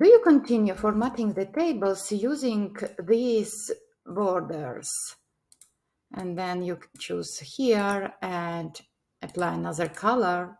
Do you continue formatting the tables using these borders? And then you choose here and apply another color.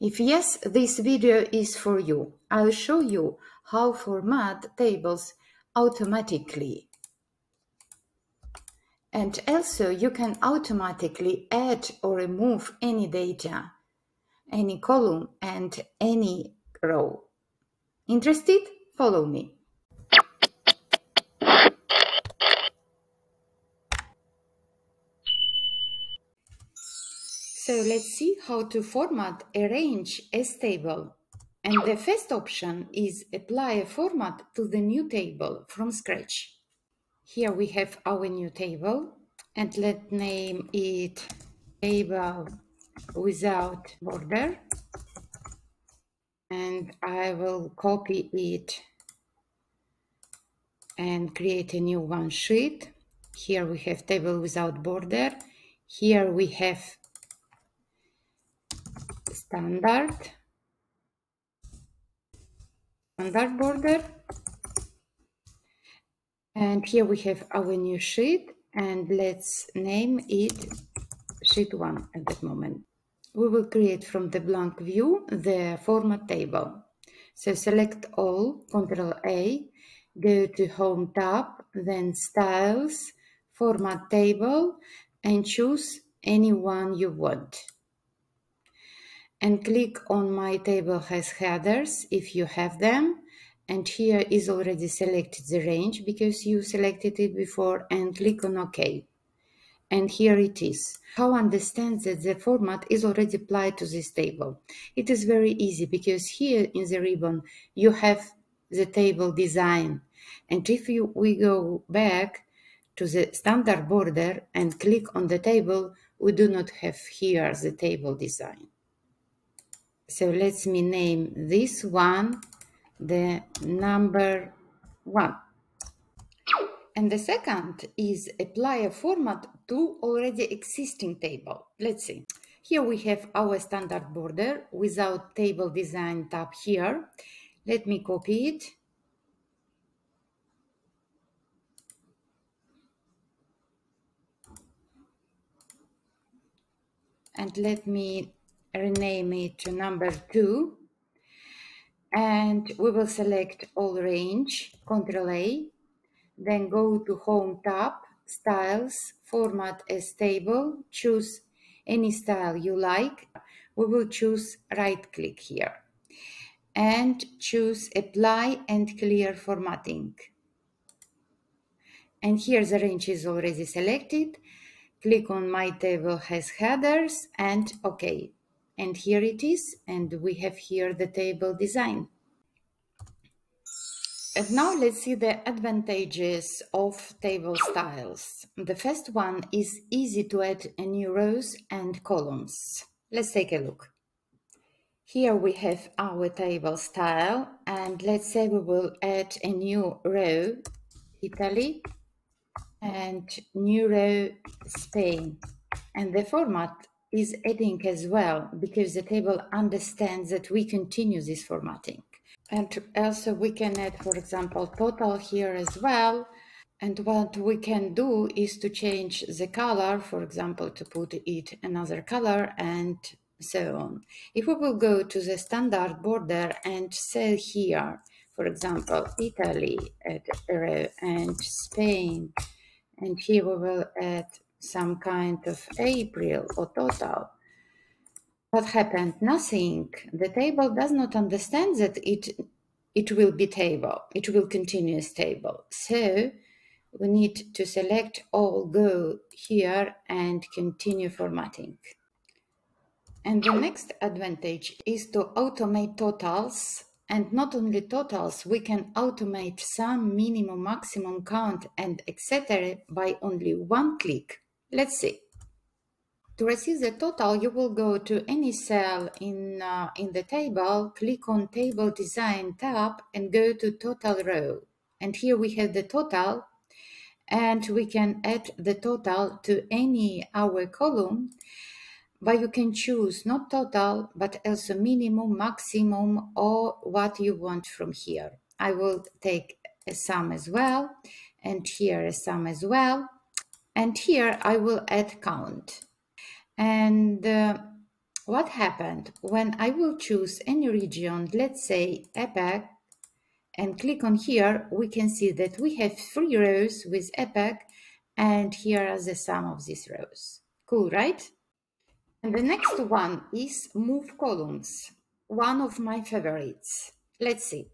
If yes, this video is for you. I'll show you how format tables automatically. And also you can automatically add or remove any data, any column and any row. Interested? Follow me. So let's see how to format a range as table. And the first option is apply a format to the new table from scratch. Here we have our new table and let's name it table without border and I will copy it and create a new one sheet. Here we have table without border. Here we have standard, standard border. And here we have our new sheet and let's name it sheet one at that moment we will create from the blank view the format table. So select all, Control A, go to Home tab, then Styles, Format Table, and choose any one you want. And click on My Table has headers if you have them. And here is already selected the range because you selected it before and click on OK and here it is. How understand that the format is already applied to this table? It is very easy because here in the ribbon you have the table design. And if you, we go back to the standard border and click on the table, we do not have here the table design. So let's me name this one the number one. And the second is apply a format to already existing table. Let's see. Here we have our standard border without table design tab here. Let me copy it. And let me rename it to number two. And we will select all range, Control A, then go to Home tab, Styles, Format as Table, choose any style you like. We will choose right click here and choose Apply and Clear Formatting. And here the range is already selected. Click on My Table has headers and OK. And here it is, and we have here the table design. And now let's see the advantages of table styles. The first one is easy to add a new rows and columns. Let's take a look. Here we have our table style and let's say we will add a new row, Italy, and new row, Spain. And the format is adding as well because the table understands that we continue this formatting. And also we can add, for example, total here as well. And what we can do is to change the color, for example, to put it another color and so on. If we will go to the standard border and say here, for example, Italy and Spain, and here we will add some kind of April or total, what happened? Nothing. The table does not understand that it it will be table. It will continue as table. So we need to select all go here and continue formatting. And the next advantage is to automate totals and not only totals, we can automate some minimum, maximum count and etc. by only one click. Let's see. To receive the total, you will go to any cell in, uh, in the table, click on Table Design tab and go to Total Row. And here we have the total and we can add the total to any our column but you can choose not total but also minimum maximum or what you want from here I will take a sum as well, and here a sum as well. And here I will add count. And uh, what happened when I will choose any region, let's say APAC, and click on here, we can see that we have three rows with APAC, and here are the sum of these rows. Cool, right? And the next one is move columns, one of my favorites. Let's see.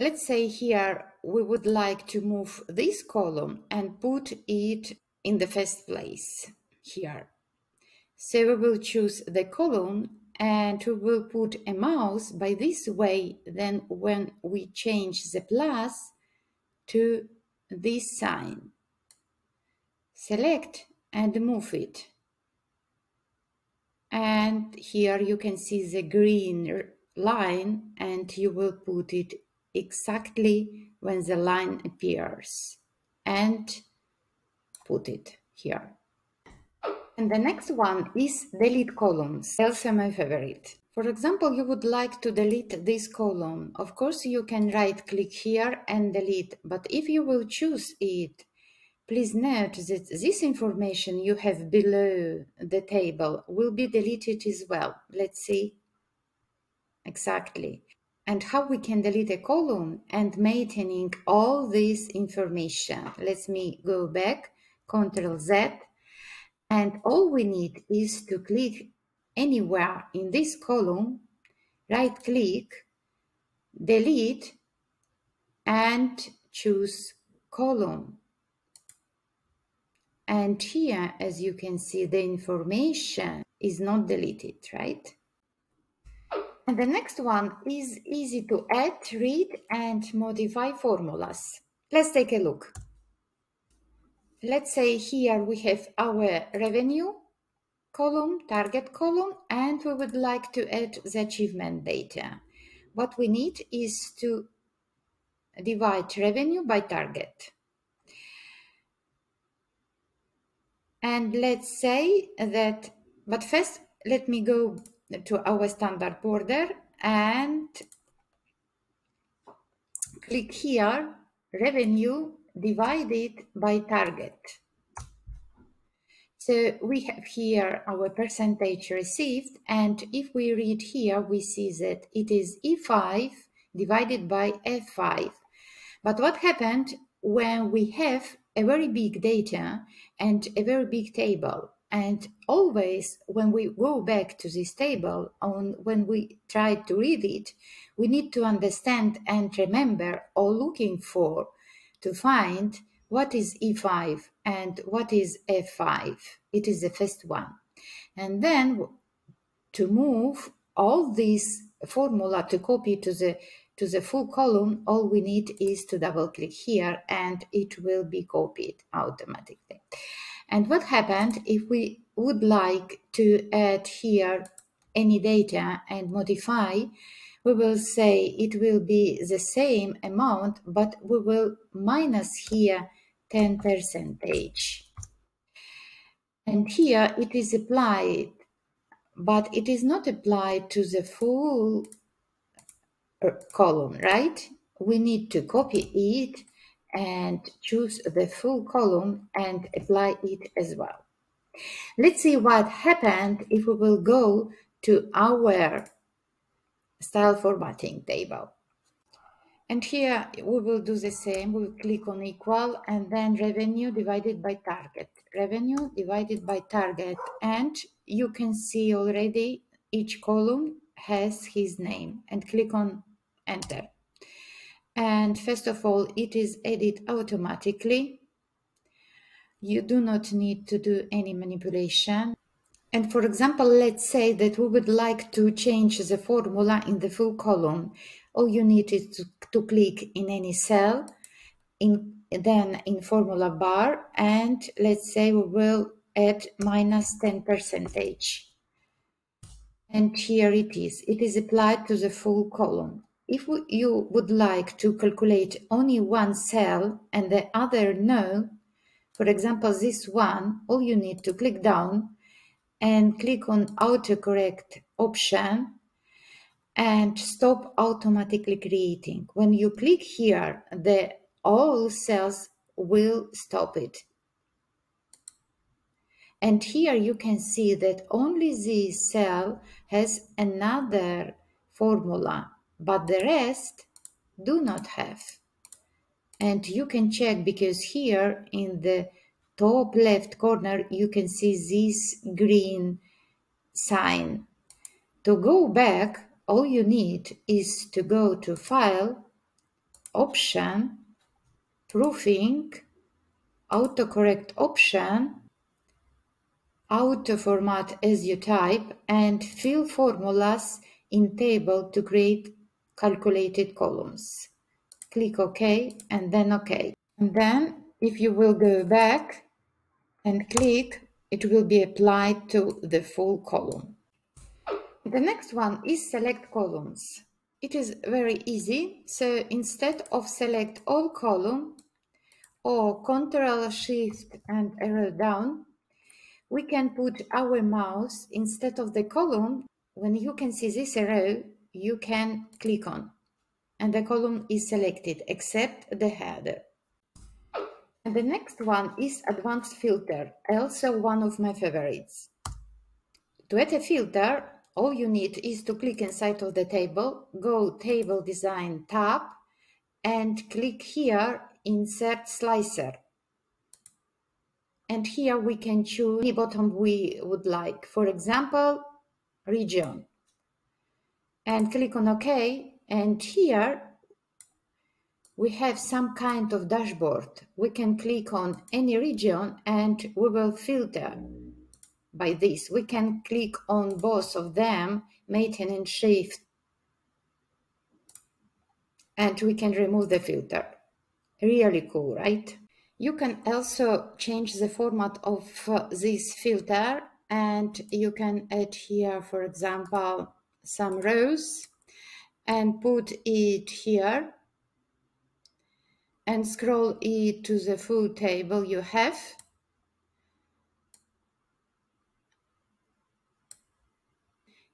Let's say here we would like to move this column and put it in the first place here. So we will choose the column and we will put a mouse by this way. Then when we change the plus to this sign, select and move it. And here you can see the green line and you will put it exactly when the line appears and put it here. And the next one is delete columns, also my favorite. For example, you would like to delete this column. Of course, you can right click here and delete, but if you will choose it, please note that this information you have below the table will be deleted as well. Let's see. Exactly and how we can delete a column and maintaining all this information. Let me go back, Control Z, and all we need is to click anywhere in this column, right click, delete, and choose column. And here, as you can see, the information is not deleted, right? And the next one is easy to add, read, and modify formulas. Let's take a look. Let's say here we have our revenue column, target column, and we would like to add the achievement data. What we need is to divide revenue by target. And let's say that, but first let me go to our standard border and click here, revenue divided by target. So we have here our percentage received, and if we read here, we see that it is E5 divided by F5. But what happened when we have a very big data and a very big table? And always, when we go back to this table, on when we try to read it, we need to understand and remember or looking for to find what is E5 and what is F5. It is the first one. And then to move all this formula to copy to the to the full column, all we need is to double click here and it will be copied automatically. And what happened if we would like to add here any data and modify, we will say it will be the same amount, but we will minus here 10 percentage. And here it is applied, but it is not applied to the full uh, column, right? We need to copy it and choose the full column and apply it as well. Let's see what happened if we will go to our style formatting table. And here we will do the same. We'll click on equal and then revenue divided by target. Revenue divided by target. And you can see already each column has his name and click on enter. And first of all, it is added automatically. You do not need to do any manipulation. And for example, let's say that we would like to change the formula in the full column. All you need is to, to click in any cell, in, then in formula bar, and let's say we will add minus 10 percentage. And here it is. It is applied to the full column. If you would like to calculate only one cell and the other no, for example, this one, all you need to click down and click on autocorrect option and stop automatically creating. When you click here, the all cells will stop it. And here you can see that only this cell has another formula, but the rest do not have. And you can check because here in the top left corner, you can see this green sign. To go back, all you need is to go to File, Option, Proofing, Autocorrect option, Auto format as you type, and fill formulas in table to create calculated columns. Click OK and then OK. And then if you will go back and click, it will be applied to the full column. The next one is select columns. It is very easy. So instead of select all column or Control Shift and arrow down, we can put our mouse instead of the column. When you can see this arrow, you can click on and the column is selected except the header. And the next one is advanced filter, also one of my favorites. To add a filter, all you need is to click inside of the table, go Table Design tab, and click here Insert Slicer. And here we can choose any bottom we would like. For example, region. And click on OK. And here we have some kind of dashboard. We can click on any region and we will filter by this. We can click on both of them, maintenance shift, and we can remove the filter. Really cool, right? You can also change the format of uh, this filter and you can add here, for example, some rows and put it here and scroll it to the full table you have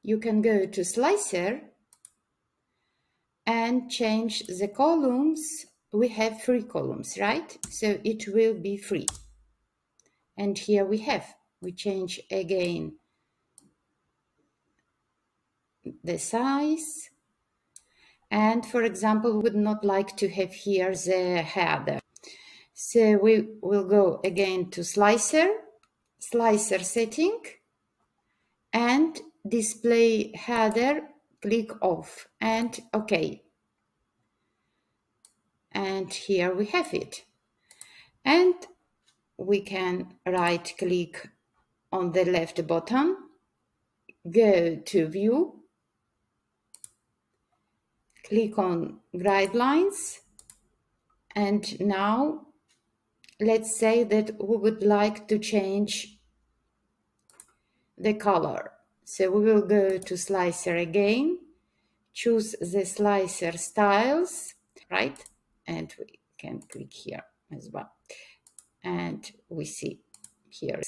you can go to slicer and change the columns. We have three columns, right? So it will be free. And here we have, we change again the size. And for example, would not like to have here the header. So we will go again to slicer, slicer setting, and display header, click off and OK. And here we have it. And we can right click on the left button, go to view, click on guidelines, and now let's say that we would like to change the color. So we will go to slicer again, choose the slicer styles, right? And we can click here as well. And we see here.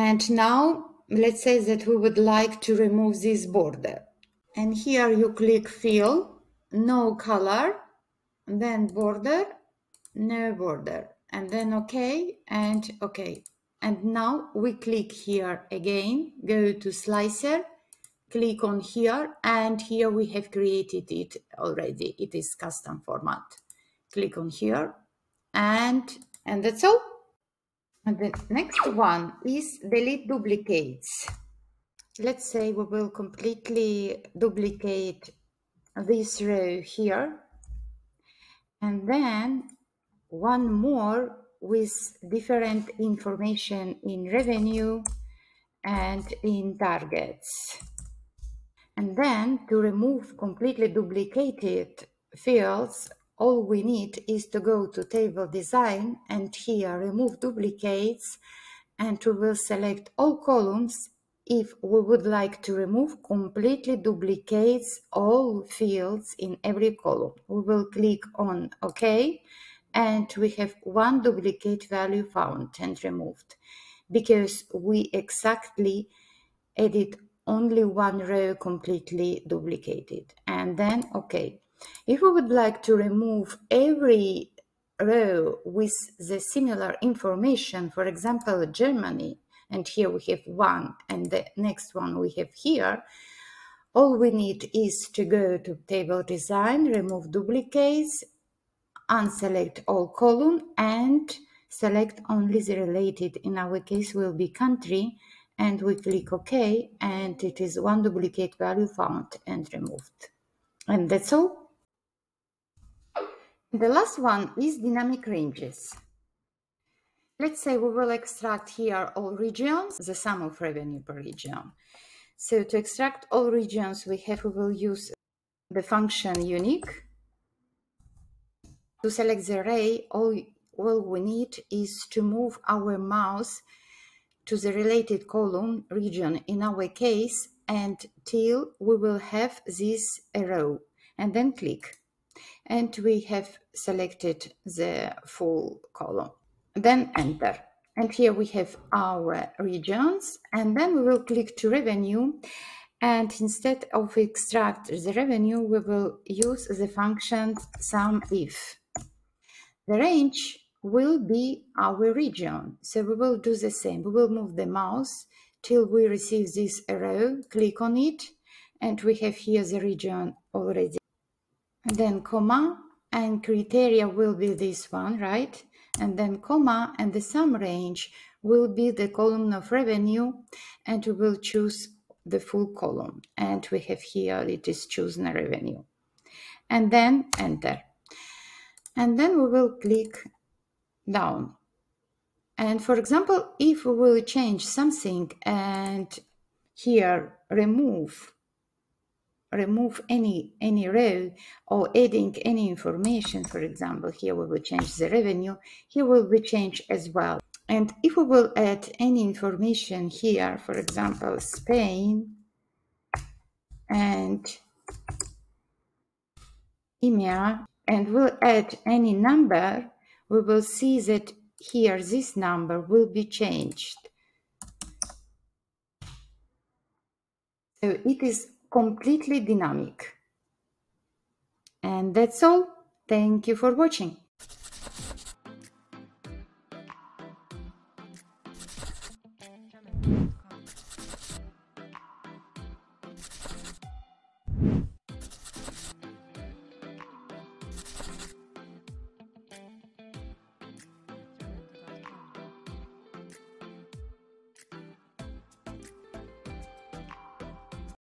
And now let's say that we would like to remove this border. And here you click fill, no color, then border, no border and then okay and okay. And now we click here again go to slicer click on here and here we have created it already. It is custom format. Click on here and and that's all and the next one is delete duplicates let's say we will completely duplicate this row here and then one more with different information in revenue and in targets. And then to remove completely duplicated fields, all we need is to go to table design and here remove duplicates and we will select all columns. If we would like to remove completely duplicates all fields in every column. We will click on OK and we have one duplicate value found and removed. Because we exactly edit only one row completely duplicated. And then okay if we would like to remove every row with the similar information for example Germany and here we have one and the next one we have here all we need is to go to table design remove duplicates unselect all column and select only the related. In our case will be country and we click OK and it is one duplicate value found and removed. And that's all the last one is dynamic ranges. Let's say we will extract here all regions the sum of revenue per region. So to extract all regions we have we will use the function unique. To select the array, all, all we need is to move our mouse to the related column region in our case until we will have this arrow. And then click and we have selected the full column then enter and here we have our regions and then we will click to revenue and instead of extract the revenue we will use the function sum if the range will be our region. So we will do the same. We will move the mouse till we receive this arrow, click on it, and we have here the region already. Then comma, and criteria will be this one, right? And then comma, and the sum range will be the column of revenue, and we will choose the full column. And we have here, it is chosen revenue. And then enter and then we will click down. And for example, if we will change something and here remove remove any any row or adding any information for example here we will change the revenue here will be changed as well and if we will add any information here for example Spain and EMEA and we'll add any number, we will see that here this number will be changed. So it is completely dynamic. And that's all. Thank you for watching.